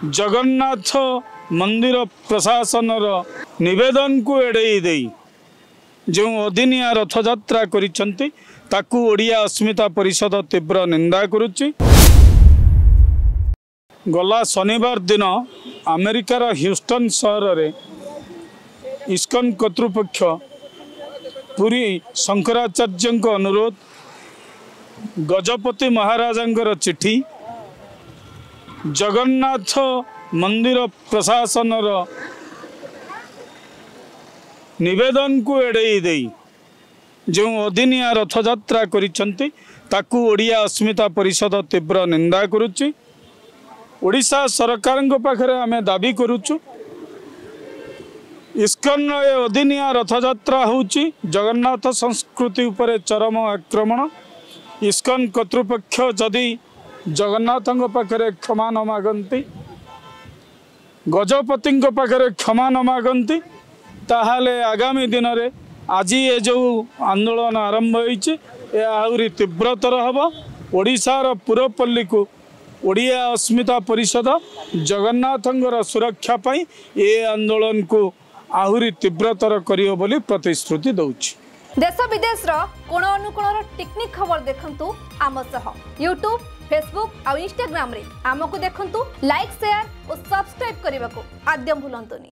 ଜଗନ୍ନାଥ ମନ୍ଦିର ପ୍ରଶାସନର ନିବେଦନକୁ ଏଡ଼େଇ ଦେଇ ଯେଉଁ ଅଦିନିଆ ରଥଯାତ୍ରା କରିଛନ୍ତି ତାକୁ ଓଡ଼ିଆ ଅସ୍ମିତା ପରିଷଦ ତୀବ୍ର ନିନ୍ଦା କରୁଛି। ଗଲା ଶନିବାର ଦିନ ଆମେରିକାର ହ୍ୟୁଷ୍ଟନ୍ ସହରରେ ଇସ୍କନ କର୍ତ୍ତୃପକ୍ଷ ପୁରୀ ଶଙ୍କରାଚାର୍ଯ୍ୟଙ୍କ ଅନୁରୋଧ ଗଜପତି ମହାରାଜାଙ୍କର ଚିଠି ଜଗନ୍ନାଥ ମନ୍ଦିର ପ୍ରଶାସନର ନିବେଦନକୁ ଏଡ଼େଇ ଦେଇ ଯେଉଁ ଅଦିନିଆ ରଥଯାତ୍ରା କରିଛନ୍ତି ତାକୁ ଓଡ଼ିଆ ଅସ୍ମିତା ପରିଷଦ ତୀବ୍ର ନିନ୍ଦା କରୁଛି। ଓଡ଼ିଶା ସରକାରଙ୍କ ପାଖରେ ଆମେ ଦାବି କରୁଛୁ ଇସ୍କନର ଏ ଅଦିନିଆ ରଥଯାତ୍ରା ହେଉଛି ଜଗନ୍ନାଥ ସଂସ୍କୃତି ଉପରେ ଚରମ ଆକ୍ରମଣ। ଇସ୍କନ କର୍ତ୍ତୃପକ୍ଷ ଯଦି ଜଗନ୍ନାଥଙ୍କ ପାଖରେ କ୍ଷମା ନ ମାଗନ୍ତି ଗଜପତିଙ୍କ ପାଖରେ କ୍ଷମା ନ ମାଗନ୍ତି ତାହେଲେ ଆଗାମୀ ଦିନରେ ଆଜି ଏ ଯେଉଁ ଆନ୍ଦୋଳନ ଆରମ୍ଭ ହୋଇଛି ଏ ଆହୁରି ତୀବ୍ରତର ହେବ। ଓଡ଼ିଶାର ପୁରପଲ୍ଲୀକୁ ଓଡ଼ିଆ ଅସ୍ମିତା ପରିଷଦ ଜଗନ୍ନାଥଙ୍କର ସୁରକ୍ଷା ପାଇଁ ଏ ଆନ୍ଦୋଳନକୁ ଆହୁରି ତୀବ୍ରତର କରିବ ବୋଲି ପ୍ରତିଶ୍ରୁତି ଦେଉଛି। ଦେଶ ବିଦେଶର କୋଣ ଅନୁକୋଣର ଟିକନିକ ଖବର ଦେଖନ୍ତୁ ଆମ ସହ ୟୁଟ୍ୟୁବ ଫେସବୁକ୍ ଆଉ ଇନଷ୍ଟାଗ୍ରାମରେ ଆମକୁ ଦେଖନ୍ତୁ ଲାଇକ୍ ସେୟାର ଓ ସବସ୍କ୍ରାଇବ୍ କରିବାକୁ ଆଦ୍ୟ ଭୁଲନ୍ତୁନି